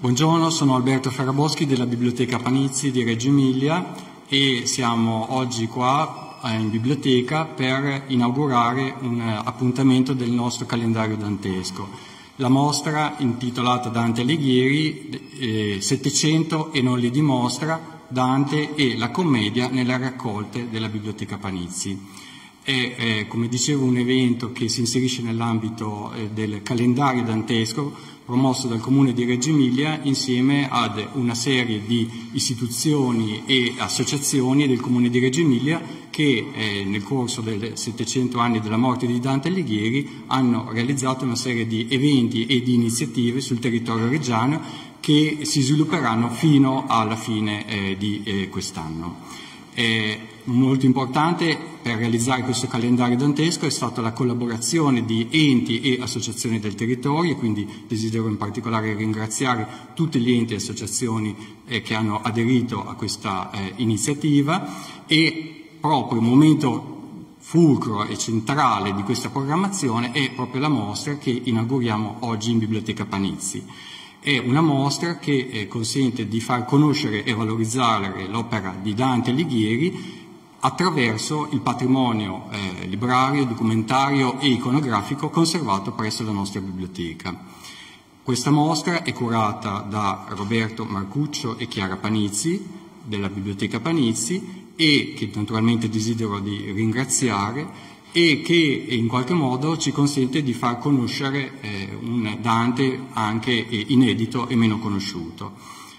Buongiorno, sono Alberto Ferraboschi della Biblioteca Panizzi di Reggio Emilia e siamo oggi qua eh, in biblioteca per inaugurare un appuntamento del nostro calendario dantesco. La mostra intitolata Dante Alighieri, eh, 700 e non li dimostra, Dante e la commedia nelle raccolte della Biblioteca Panizzi. È, eh, come dicevo, un evento che si inserisce nell'ambito eh, del calendario dantesco promosso dal Comune di Reggio Emilia insieme ad una serie di istituzioni e associazioni del Comune di Reggio Emilia che eh, nel corso dei 700 anni della morte di Dante Alighieri hanno realizzato una serie di eventi e di iniziative sul territorio reggiano che si svilupperanno fino alla fine eh, di eh, quest'anno. Molto importante per realizzare questo calendario dantesco è stata la collaborazione di enti e associazioni del territorio, quindi desidero in particolare ringraziare tutti gli enti e associazioni eh, che hanno aderito a questa eh, iniziativa e proprio il momento fulcro e centrale di questa programmazione è proprio la mostra che inauguriamo oggi in Biblioteca Panizzi. È una mostra che eh, consente di far conoscere e valorizzare l'opera di Dante Alighieri attraverso il patrimonio eh, librario, documentario e iconografico conservato presso la nostra biblioteca. Questa mostra è curata da Roberto Marcuccio e Chiara Panizzi della Biblioteca Panizzi e che naturalmente desidero di ringraziare e che in qualche modo ci consente di far conoscere eh, un Dante anche inedito e meno conosciuto.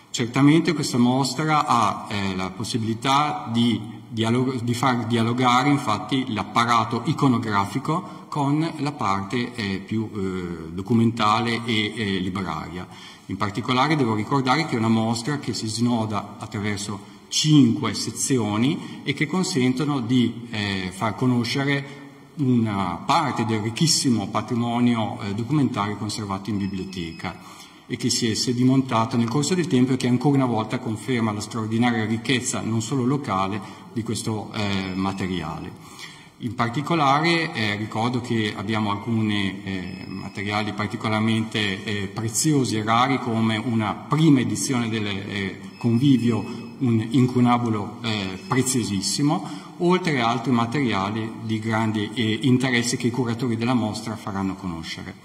Certamente questa mostra ha eh, la possibilità di, di, far dialogare infatti l'apparato iconografico con la parte eh, più eh, documentale e eh, libraria. In particolare devo ricordare che è una mostra che si snoda attraverso cinque sezioni e che consentono di eh, far conoscere una parte del ricchissimo patrimonio eh, documentario conservato in biblioteca e che si è sedimontato nel corso del tempo e che ancora una volta conferma la straordinaria ricchezza non solo locale di questo eh, materiale. In particolare eh, ricordo che abbiamo alcuni eh, materiali particolarmente eh, preziosi e rari come una prima edizione del eh, convivio, un incunabulo eh, preziosissimo, oltre a altri materiali di grande eh, interesse che i curatori della mostra faranno conoscere.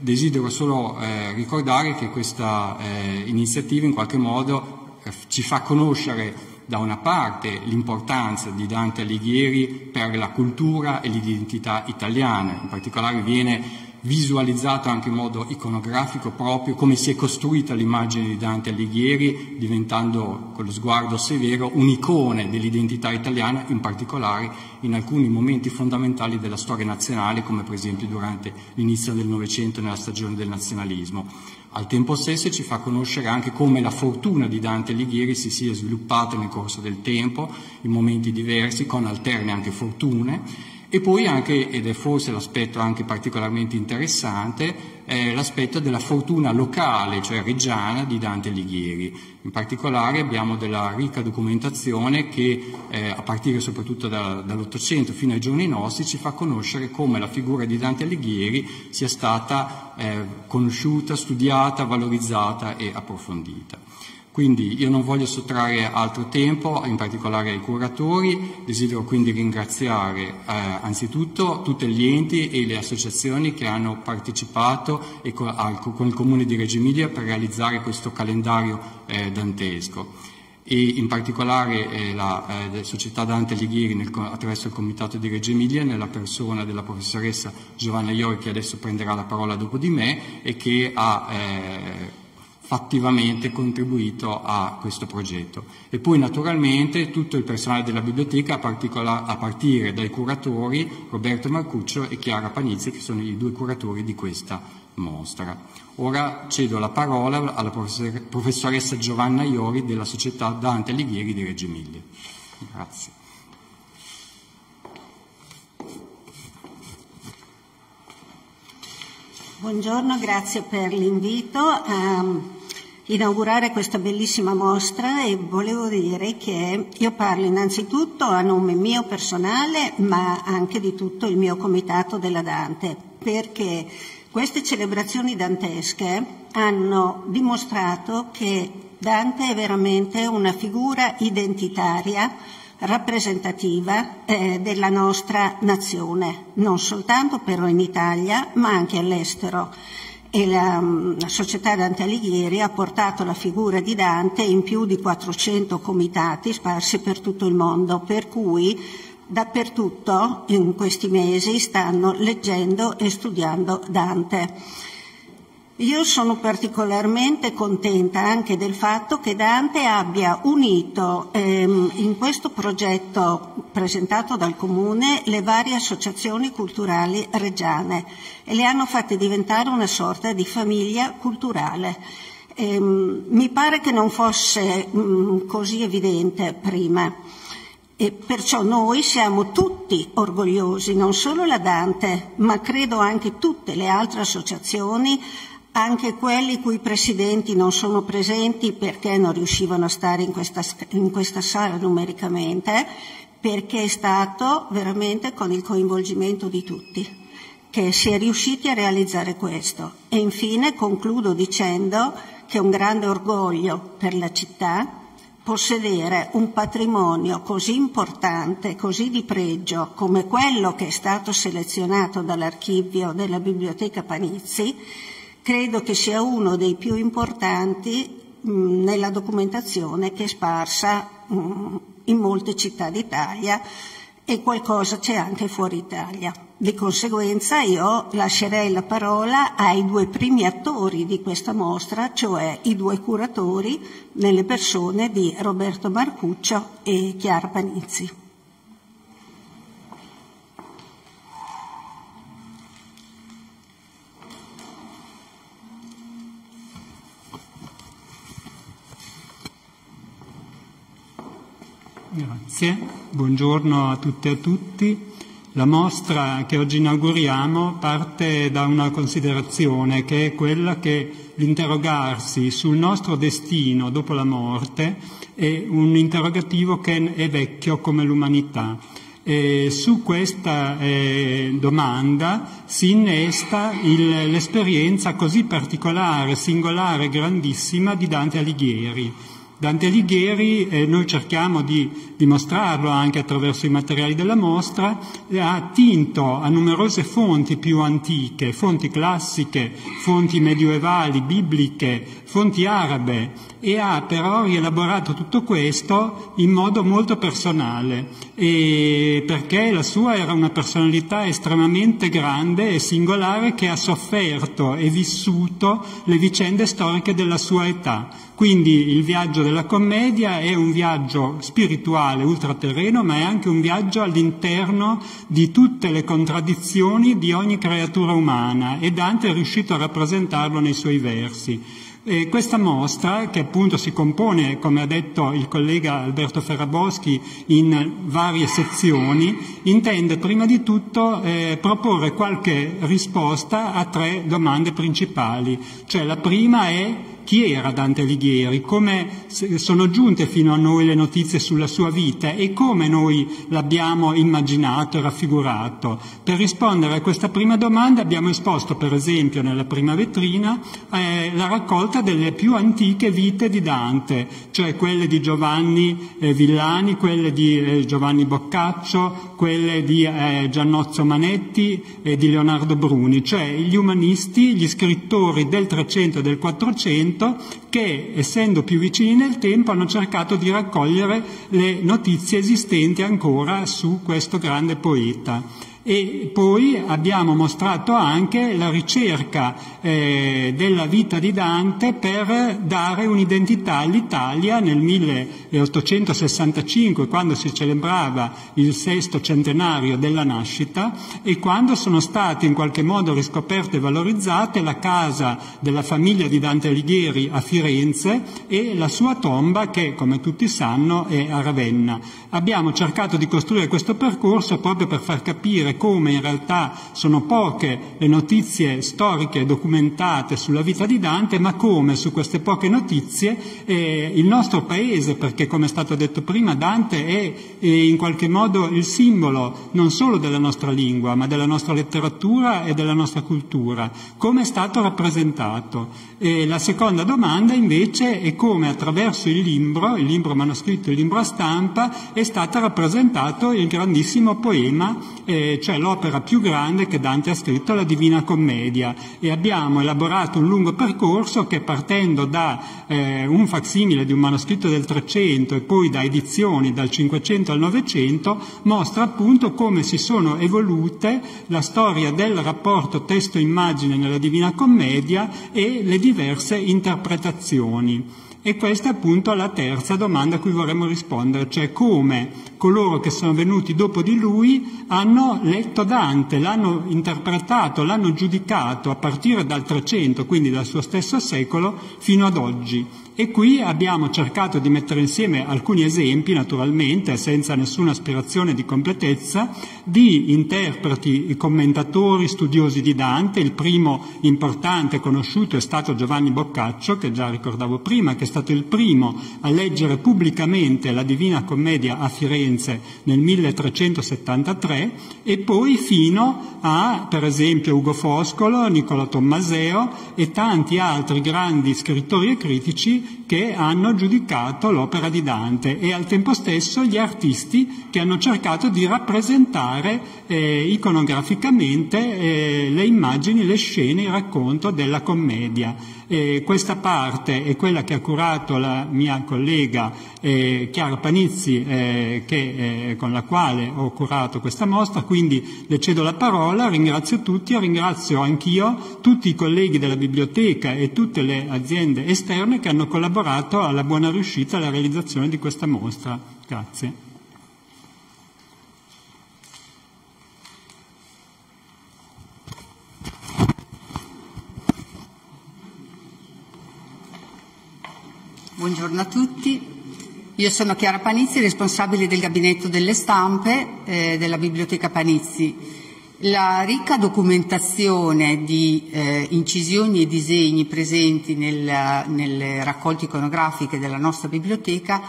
Desidero solo eh, ricordare che questa eh, iniziativa in qualche modo eh, ci fa conoscere da una parte l'importanza di Dante Alighieri per la cultura e l'identità italiana, in particolare viene visualizzato anche in modo iconografico proprio come si è costruita l'immagine di Dante Alighieri, diventando con lo sguardo severo un'icone dell'identità italiana, in particolare in alcuni momenti fondamentali della storia nazionale, come per esempio durante l'inizio del Novecento nella stagione del nazionalismo. Al tempo stesso ci fa conoscere anche come la fortuna di Dante Alighieri si sia sviluppata nel corso del tempo, in momenti diversi, con alterne anche fortune, e poi anche, ed è forse l'aspetto anche particolarmente interessante, eh, l'aspetto della fortuna locale, cioè reggiana, di Dante Alighieri. In particolare abbiamo della ricca documentazione che, eh, a partire soprattutto da, dall'Ottocento fino ai giorni nostri, ci fa conoscere come la figura di Dante Alighieri sia stata eh, conosciuta, studiata, valorizzata e approfondita. Quindi io non voglio sottrarre altro tempo, in particolare ai curatori, desidero quindi ringraziare eh, anzitutto tutti gli enti e le associazioni che hanno partecipato con, al, con il Comune di Reggio Emilia per realizzare questo calendario eh, dantesco. E in particolare eh, la eh, Società Dante Alighieri nel, attraverso il Comitato di Reggio Emilia nella persona della professoressa Giovanna Iori che adesso prenderà la parola dopo di me e che ha eh, fattivamente contribuito a questo progetto. E poi naturalmente tutto il personale della biblioteca, a, partire dai curatori Roberto Marcuccio e Chiara Panizzi, che sono i due curatori di questa mostra. Ora cedo la parola alla professoressa Giovanna Iori della Società Dante Alighieri di Reggio Emilia. Grazie. Buongiorno, grazie per l'invito. Um, inaugurare questa bellissima mostra e volevo dire che io parlo innanzitutto a nome mio personale ma anche di tutto il mio comitato della Dante perché Queste celebrazioni dantesche hanno dimostrato che Dante è veramente una figura identitaria, rappresentativa eh, della nostra nazione, non soltanto però in Italia, ma anche all'estero. E la, la società Dante Alighieri ha portato la figura di Dante in più di 400 comitati sparsi per tutto il mondo, per cui dappertutto in questi mesi stanno leggendo e studiando Dante. Io sono particolarmente contenta anche del fatto che Dante abbia unito ehm, in questo progetto presentato dal Comune le varie associazioni culturali reggiane e le hanno fatte diventare una sorta di famiglia culturale. Ehm, mi pare che non fosse mh, così evidente prima. E perciò noi siamo tutti orgogliosi, non solo la Dante, ma credo anche tutte le altre associazioni, anche quelli cui presidenti non sono presenti perché non riuscivano a stare in questa, in questa sala numericamente, perché è stato veramente con il coinvolgimento di tutti che si è riusciti a realizzare questo. E infine concludo dicendo che è un grande orgoglio per la città possedere un patrimonio così importante, così di pregio come quello che è stato selezionato dall'archivio della Biblioteca Panizzi, credo che sia uno dei più importanti mh, nella documentazione che è sparsa mh, in molte città d'Italia e qualcosa c'è anche fuori Italia. Di conseguenza io lascerei la parola ai due primi attori di questa mostra, cioè i due curatori nelle persone di Roberto Marcuccio e Chiara Panizzi. Grazie, buongiorno a tutte e a tutti. La mostra che oggi inauguriamo parte da una considerazione che è quella che l'interrogarsi sul nostro destino dopo la morte è un interrogativo che è vecchio come l'umanità. E su questa eh, domanda si innesta l'esperienza così particolare, singolare, grandissima di Dante Alighieri Dante Alighieri, eh, noi cerchiamo di dimostrarlo anche attraverso i materiali della mostra, ha attinto a numerose fonti più antiche, fonti classiche, fonti medievali, bibliche, fonti arabe e ha però rielaborato tutto questo in modo molto personale, perché la sua era una personalità estremamente grande e singolare che ha sofferto e vissuto le vicende storiche della sua età. Quindi il viaggio della commedia è un viaggio spirituale, ultraterreno, ma è anche un viaggio all'interno di tutte le contraddizioni di ogni creatura umana e Dante è riuscito a rappresentarlo nei suoi versi. E questa mostra, che appunto si compone, come ha detto il collega Alberto Ferraboschi, in varie sezioni, intende prima di tutto eh, proporre qualche risposta a tre domande principali. Cioè la prima è chi era Dante Alighieri, come sono giunte fino a noi le notizie sulla sua vita e come noi l'abbiamo immaginato e raffigurato. Per rispondere a questa prima domanda abbiamo esposto, per esempio, nella prima vetrina eh, la raccolta delle più antiche vite di Dante, cioè quelle di Giovanni eh, Villani, quelle di eh, Giovanni Boccaccio, quelle di eh, Giannozzo Manetti e di Leonardo Bruni, cioè gli umanisti, gli scrittori del 300 e del 400 Novecento che, essendo più vicini nel tempo, hanno cercato di raccogliere le notizie esistenti ancora su questo grande poeta. E poi abbiamo mostrato anche la ricerca eh, della vita di Dante per dare un'identità all'Italia nel 1865, quando si celebrava il sesto centenario della nascita e quando sono state in qualche modo riscoperte e valorizzate la casa della famiglia di Dante Alighieri a Firenze e la sua tomba che, come tutti sanno, è a Ravenna. Abbiamo cercato di costruire questo percorso proprio per far capire come in realtà sono poche le notizie storiche documentate sulla vita di Dante, ma come su queste poche notizie eh, il nostro paese, perché come è stato detto prima, Dante è, è in qualche modo il simbolo non solo della nostra lingua, ma della nostra letteratura e della nostra cultura, come è stato rappresentato. E la seconda domanda invece è come attraverso il libro, il libro manoscritto il libro a stampa, è stato rappresentato il grandissimo poema, eh, cioè l'opera più grande che Dante ha scritto, la Divina Commedia. E abbiamo elaborato un lungo percorso che partendo da eh, un facsimile di un manoscritto del 300 e poi da edizioni dal 500 al 900 mostra appunto come si sono evolute la storia del rapporto testo-immagine nella Divina Commedia e le diverse interpretazioni. E questa è appunto la terza domanda a cui vorremmo rispondere, cioè come coloro che sono venuti dopo di lui hanno letto Dante, l'hanno interpretato, l'hanno giudicato a partire dal 300, quindi dal suo stesso secolo, fino ad oggi. E qui abbiamo cercato di mettere insieme alcuni esempi, naturalmente, senza nessuna aspirazione di completezza, di interpreti, commentatori, studiosi di Dante. Il primo importante conosciuto è stato Giovanni Boccaccio, che già ricordavo prima, che è stato il primo a leggere pubblicamente la Divina Commedia a Firenze nel 1373 e poi fino a, per esempio, Ugo Foscolo, Niccolo Tommaseo e tanti altri grandi scrittori e critici che hanno giudicato l'opera di Dante e al tempo stesso gli artisti che hanno cercato di rappresentare eh, iconograficamente eh, le immagini, le scene, il racconto della commedia. Eh, questa parte è quella che ha curato la mia collega eh, Chiara Panizzi, eh, che, eh, con la quale ho curato questa mostra, quindi le cedo la parola, ringrazio tutti e ringrazio anch'io tutti i colleghi della biblioteca e tutte le aziende esterne che hanno collaborato alla buona riuscita e alla realizzazione di questa mostra. Grazie. Buongiorno a tutti. Io sono Chiara Panizzi, responsabile del gabinetto delle stampe eh, della Biblioteca Panizzi. La ricca documentazione di eh, incisioni e disegni presenti nel, nelle raccolte iconografiche della nostra biblioteca,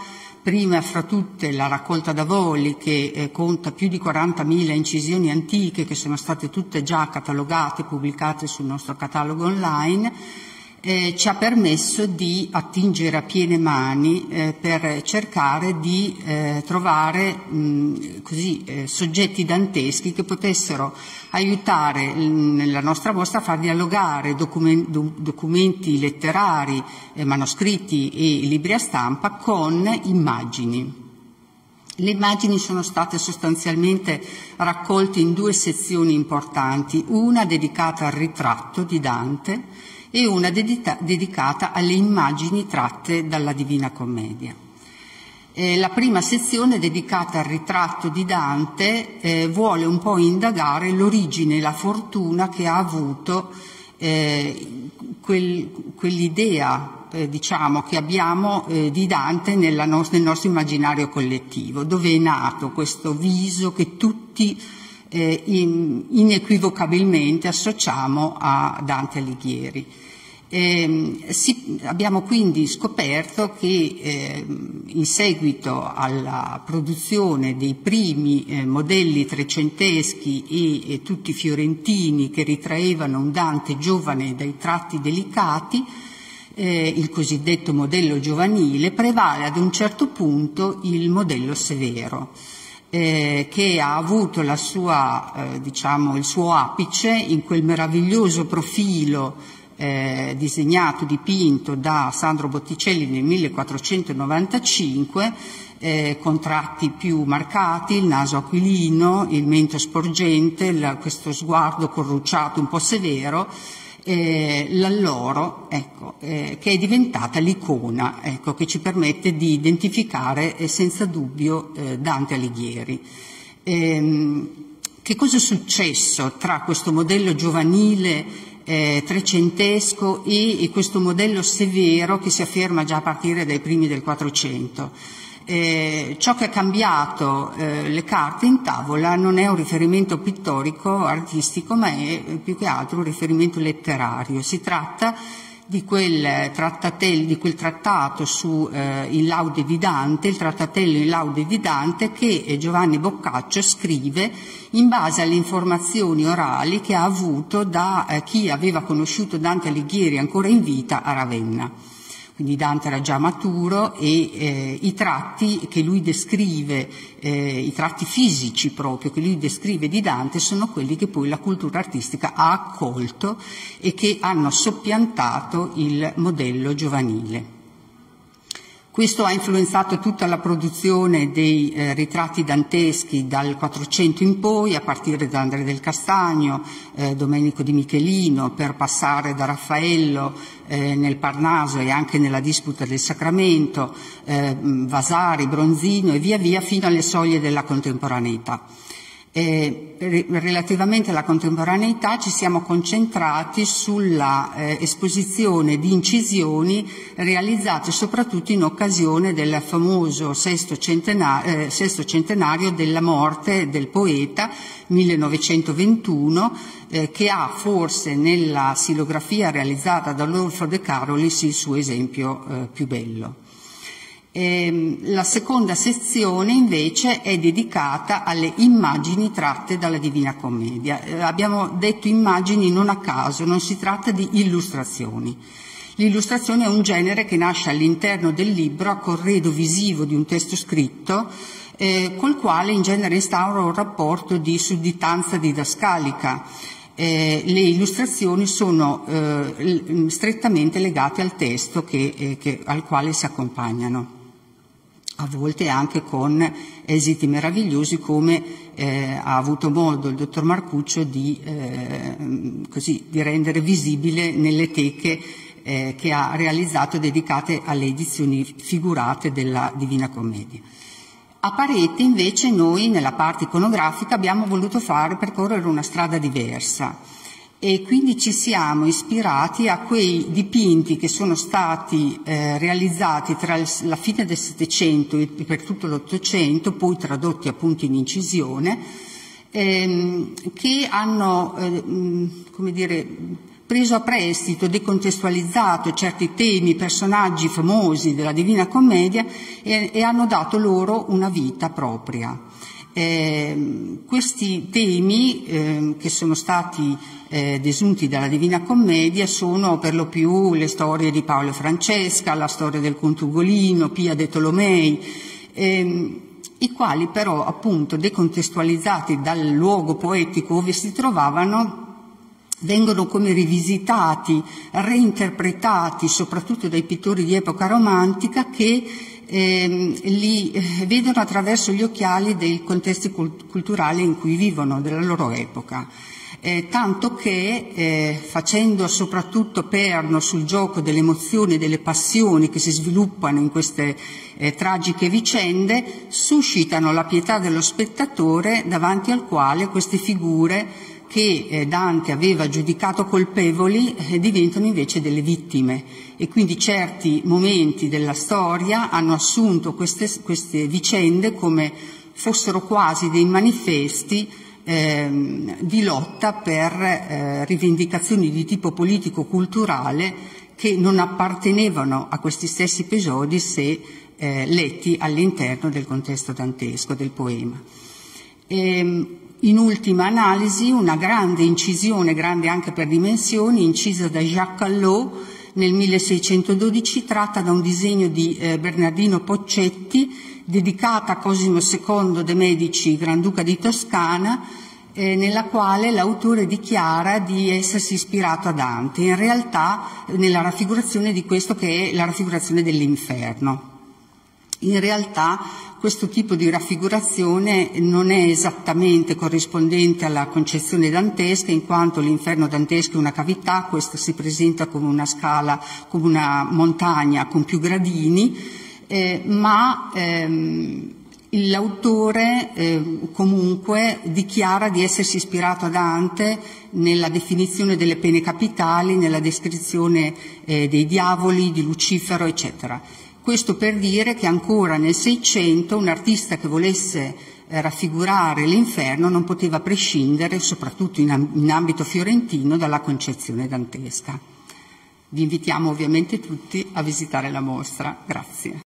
prima fra tutte la raccolta da voli che eh, conta più di 40.000 incisioni antiche che sono state tutte già catalogate e pubblicate sul nostro catalogo online, eh, ci ha permesso di attingere a piene mani eh, per cercare di eh, trovare mh, così, eh, soggetti danteschi che potessero aiutare nella nostra mostra a far dialogare document- documenti letterari, eh, manoscritti e libri a stampa con immagini. Le immagini sono state sostanzialmente raccolte in due sezioni importanti, una dedicata al ritratto di Dante, e una dedita- dedicata alle immagini tratte dalla Divina Commedia. Eh, la prima sezione, dedicata al ritratto di Dante, eh, vuole un po' indagare l'origine e la fortuna che ha avuto eh, quel, quell'idea eh, diciamo, che abbiamo eh, di Dante no- nel nostro immaginario collettivo, dove è nato questo viso che tutti eh, in, inequivocabilmente associamo a Dante Alighieri. Eh, sì, abbiamo quindi scoperto che eh, in seguito alla produzione dei primi eh, modelli trecenteschi e, e, tutti fiorentini che ritraevano un Dante giovane dai tratti delicati, eh, il cosiddetto modello giovanile, prevale ad un certo punto il modello severo eh, che ha avuto sua, eh, diciamo, il suo apice in quel meraviglioso profilo eh, disegnato, dipinto da Sandro Botticelli nel 1495, eh, con tratti più marcati, il naso aquilino, il mento sporgente, la, questo sguardo corrucciato un po' severo, eh, l'alloro, ecco, eh, che è diventata l'icona ecco, che ci permette di identificare eh, senza dubbio eh, Dante Alighieri. Ehm, che cosa è successo tra questo modello giovanile eh, trecentesco e, e, questo modello severo che si afferma già a partire dai primi del Quattrocento? Eh, ciò che ha cambiato eh, le carte in tavola non è un riferimento pittorico, artistico, ma è eh, più che altro un riferimento letterario. Si tratta di quel, di quel trattato su eh, il laude di Dante, il trattatello in laude di Dante che eh, Giovanni Boccaccio scrive in base alle informazioni orali che ha avuto da eh, chi aveva conosciuto Dante Alighieri ancora in vita a Ravenna quindi Dante era già maturo e eh, i tratti che lui descrive, eh, i tratti fisici proprio che lui descrive di Dante sono quelli che poi la cultura artistica ha accolto e che hanno soppiantato il modello giovanile. Questo ha influenzato tutta la produzione dei eh, ritratti danteschi dal 400 in poi, a partire da Andrea del Castagno, eh, Domenico di Michelino, per passare da Raffaello eh, nel Parnaso e anche nella disputa del Sacramento, eh, Vasari, Bronzino e via via fino alle soglie della contemporaneità. Eh, relativamente alla contemporaneità ci siamo concentrati sulla eh, esposizione di incisioni realizzate soprattutto in occasione del famoso sesto centenario, eh, sesto centenario della morte del poeta 1921 eh, che ha forse nella silografia realizzata da Lolfo De Carolis il suo esempio eh, più bello. E la seconda sezione invece è dedicata alle immagini tratte dalla Divina Commedia. Eh, abbiamo detto immagini non a caso, non si tratta di illustrazioni. L'illustrazione è un genere che nasce all'interno del libro a corredo visivo di un testo scritto eh, col quale in genere instaura un rapporto di sudditanza didascalica. Eh, le illustrazioni sono eh, strettamente legate al testo che, eh, che, al quale si accompagnano a volte anche con esiti meravigliosi come eh, ha avuto modo il dottor Marcuccio di, eh, così, di rendere visibile nelle teche eh, che ha realizzato dedicate alle edizioni figurate della Divina Commedia. A parete invece noi nella parte iconografica abbiamo voluto fare percorrere una strada diversa e quindi ci siamo ispirati a quei dipinti che sono stati eh, realizzati tra la fine del Settecento e per tutto l'Ottocento, poi tradotti appunto in incisione, ehm, che hanno eh, dire, preso a prestito, decontestualizzato certi temi, personaggi famosi della Divina Commedia e, e hanno dato loro una vita propria. Eh, questi temi eh, che sono stati eh, desunti dalla Divina Commedia sono per lo più le storie di Paolo e Francesca, la storia del conte Ugolino, Pia de Tolomei, ehm, i quali però appunto decontestualizzati dal luogo poetico dove si trovavano vengono come rivisitati, reinterpretati soprattutto dai pittori di epoca romantica che ehm, li eh, vedono attraverso gli occhiali dei contesti cult- culturali in cui vivono, della loro epoca. Eh, tanto che eh, facendo soprattutto perno sul gioco delle emozioni e delle passioni che si sviluppano in queste eh, tragiche vicende, suscitano la pietà dello spettatore davanti al quale queste figure che eh, Dante aveva giudicato colpevoli eh, diventano invece delle vittime. E quindi certi momenti della storia hanno assunto queste, queste vicende come fossero quasi dei manifesti eh, di lotta per eh, rivendicazioni di tipo politico-culturale che non appartenevano a questi stessi episodi se eh, letti all'interno del contesto dantesco del poema. E, ehm, in ultima analisi, una grande incisione, grande anche per dimensioni, incisa da Jacques Callot nel 1612, tratta da un disegno di eh, Bernardino Poccetti, dedicata a Cosimo II de' Medici, Granduca di Toscana, eh, nella quale l'autore dichiara di essersi ispirato a Dante, in realtà nella raffigurazione di questo che è la raffigurazione dell'inferno. In realtà questo tipo di raffigurazione non è esattamente corrispondente alla concezione dantesca, in quanto l'inferno dantesco è una cavità, questa si presenta come una scala, come una montagna con più gradini, eh, ma ehm, L'autore eh, comunque dichiara di essersi ispirato a Dante nella definizione delle pene capitali, nella descrizione eh, dei diavoli, di Lucifero, eccetera. Questo per dire che ancora nel Seicento un artista che volesse eh, raffigurare l'inferno non poteva prescindere, soprattutto in, in ambito fiorentino, dalla concezione dantesca. Vi invitiamo ovviamente tutti a visitare la mostra. Grazie.